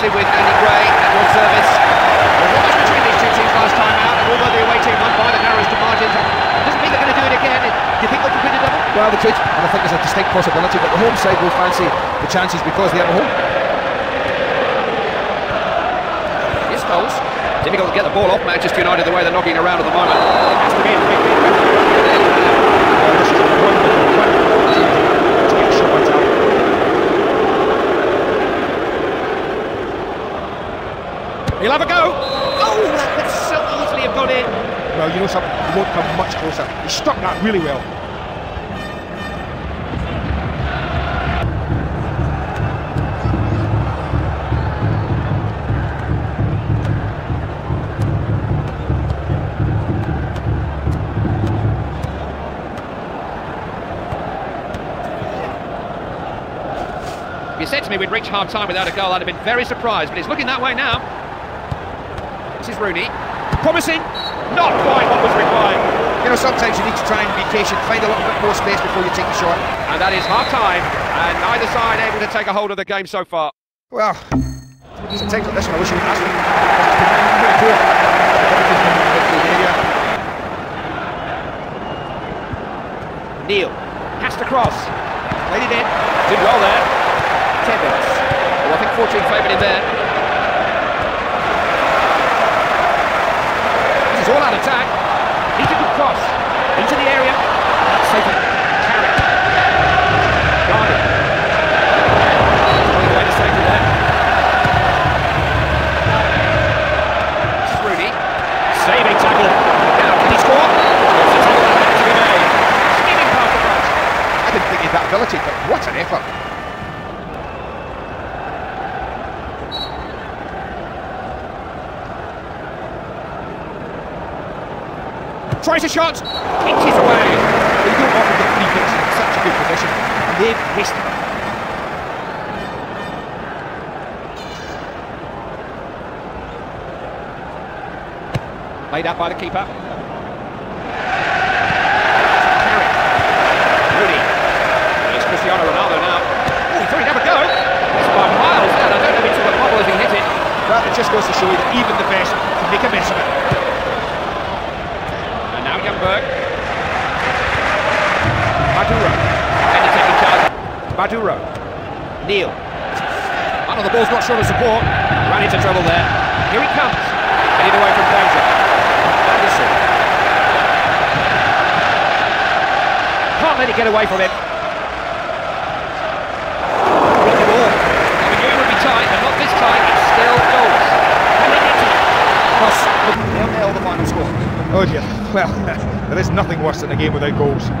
nicely with Andy Gray at your service. There was much between these two teams last time out, and although the away team won by the narrowest of margins, doesn't mean they're going to do it again. Do you think they can win a double? Well, they could, and I think there's a distinct possibility, but the home side will fancy the chances because they have a home. Yes, goals. Difficult to get the ball off Manchester United the way they're knocking around at the moment. It has to be a big, big Well, this is a wonderful, wonderful opportunity to get a shot on target. He'll have a go. Oh, that could so easily have gone in. Well, you know something, he won't come much closer. He struck that really well. If you said to me we'd reach half-time without a goal, I'd have been very surprised, but it's looking that way now. Is Rooney. Promising. Not quite what was required. You know, sometimes you need to try and be patient, find a little bit more space before you take the shot. And that is half-time, and neither side able to take a hold of the game so far. Well, sometimes like this one, I wish you would ask me. Pretty poor. Everything's been in the midfield area. Neill. Has to cross. Played it in. Did well there. Tevez. Oh, I think Fortune favoured him there. This is all out attack. Needs a cross. Into the area. That's away to there. Saving tackle. Can he score? A to past the. I didn't think he had that ability, but what an effort. Tries a shot. Inches away. You don't often get free kicks in such a good position. They've missed it. Laid out by the keeper. Carrick. Rooney. Here's Cristiano Ronaldo now. Oh, he thought he'd have a go. It's by miles out. I don't know if it's a bubble as he hit it. But it just goes to show you that even the best can make a mess of it. And now Ljungberg. Maduro. And he's taking charge. Maduro. Neill. Oh, no, the ball's not short of support. Ran into trouble there. Here he comes. Getting away from danger. Anderson. Can't let it get away from him. The ball. We knew it would be tight, but not this time. Still goals. Can they get to it? Plus, they'll nail the final score. Oh dear. Well, there is nothing worse than a game without goals.